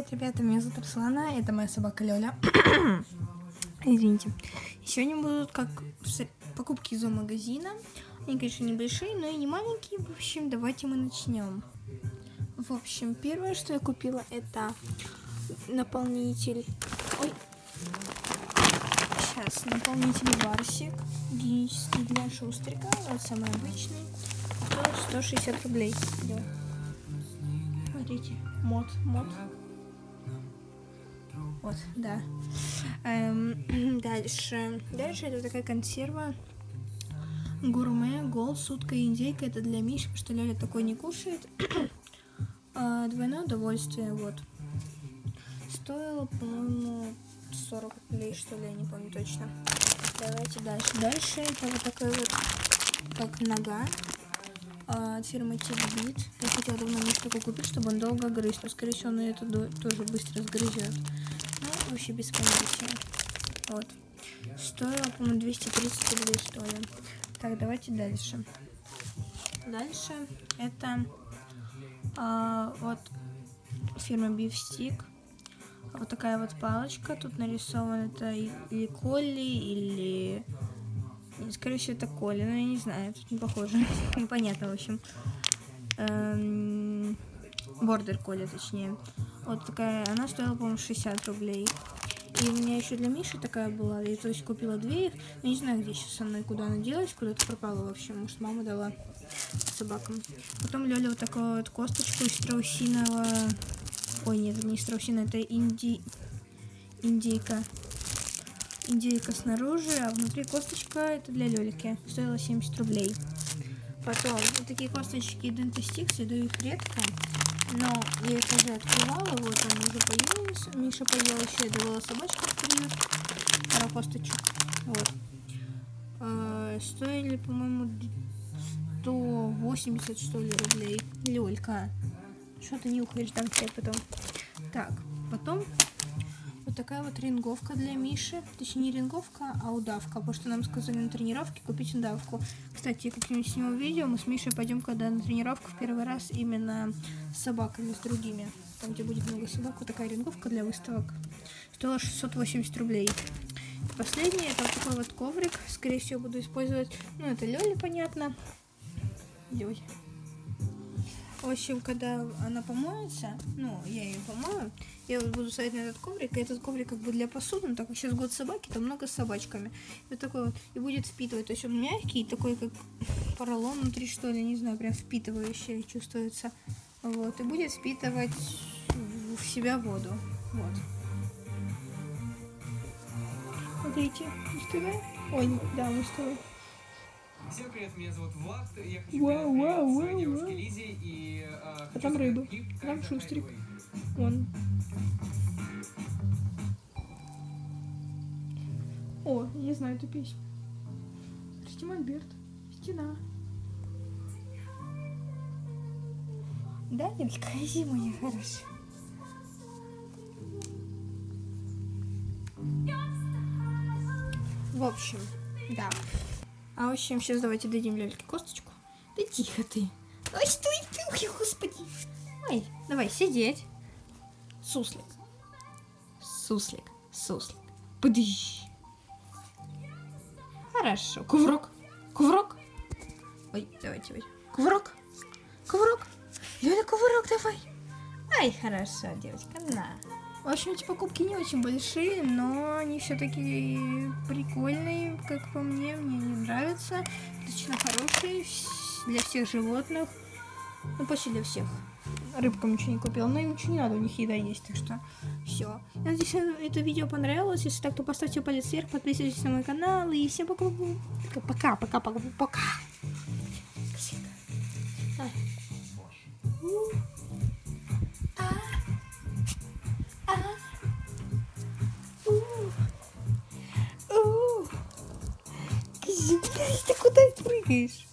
привет, ребята, меня зовут Руслана, это моя собака Лёля. Извините. Сегодня будут как покупки из магазина. Они, конечно, небольшие, но и не маленькие. В общем, давайте мы начнем. В общем, первое, что я купила, это наполнитель... Ой. Сейчас, наполнитель Барсик. Гигиенический для шустрика. Вот самый обычный. Стоит 160 рублей. Смотрите, мод, мод. Вот, да. Эм, дальше. Дальше это такая консерва. Гурме, гол, сутка индейка. Это для потому что Лёля такой не кушает. а, двойное удовольствие, вот. Стоило, по-моему, 40 рублей, что ли, я не помню точно. Давайте дальше. Дальше это вот такая вот, как нога от фирмы Тигбит. Я хотела давно несколько купить, чтобы он долго грыз, но скорее всего он это тоже быстро сгрызет. Вообще без понятия. Вот. Стоило, по-моему, 230 рублей стоили. Так, давайте дальше. Дальше это а, вот фирма Beef Stick. Вот такая вот палочка. Тут нарисован это или Колли, или Скорее всего, это Коля, но я не знаю, тут не похоже. Непонятно, в общем. Эм... Бордер Коля, точнее. Вот такая, она стоила, по-моему, 60 рублей. И у меня еще для Миши такая была. Я, то есть, купила две их. Я не знаю, где сейчас со мной, куда она делась, куда-то пропала вообще. Может, мама дала собакам. Потом Лёля вот такую вот косточку из страусиного... Ой, нет, не страусина, это инди... индейка индейка снаружи, а внутри косточка это для Лёлики. Стоила 70 рублей. Потом вот такие косточки Dentistix, я даю их редко. Но я их уже открывала, вот они уже появились. Миша поела еще, я давала собачку в приют. Пару косточек. Вот. А, стоили, по-моему, 180, что ли, рублей. Лёлька. Что ты нюхаешь, дам тебе потом. Так, потом такая вот ринговка для Миши. Точнее, не ринговка, а удавка. Потому что нам сказали на тренировке купить удавку. Кстати, я как-нибудь сниму видео. Мы с Мишей пойдем когда на тренировку в первый раз именно с собаками, с другими. Там, где будет много собак. Вот такая ринговка для выставок. Стоила 680 рублей. И последнее, это вот такой вот коврик. Скорее всего, буду использовать. Ну, это Лёля, понятно. Ой. В общем, когда она помоется, ну, я ее помою, я вот буду ставить на этот коврик, и этот коврик как бы для посуды, но так как сейчас год собаки, то много с собачками. И вот такой вот, и будет впитывать, то есть он мягкий, такой как поролон внутри, что ли, не знаю, прям впитывающий чувствуется. Вот, и будет впитывать в себя воду. Вот. Смотрите, мужская? Ой, да, мужская. Всем привет, меня зовут Влад, я хочу вау, вау, вау, девушке Лизе и... Э, а там рыба, там шустрик, вон. О, я знаю эту песню. Прости, Мольберт, стена. Да, девочка, иди, моя хорошая. В общем, да. А в общем, сейчас давайте дадим Лельке косточку. Да тихо ты. Ой, стой ты, ой, господи. Ой, давай, сидеть. Суслик. Суслик, суслик. Подыщ. Хорошо. Кувырок. Кувырок. Ой, давайте, ой. Кувырок. Кувырок. Лёля, кувырок давай. Ай, хорошо, девочка, на. В общем, эти покупки не очень большие, но они все-таки прикольные, как по мне, мне они нравятся. Достаточно хорошие для всех животных. Ну, почти для всех. Рыбкам ничего не купил, но им ничего не надо, у них еда есть, так что все. Надеюсь, это видео понравилось. Если так, то поставьте палец вверх, подписывайтесь на мой канал и всем пока. Пока, пока, пока, пока. Ты куда прыгаешь? Ты что?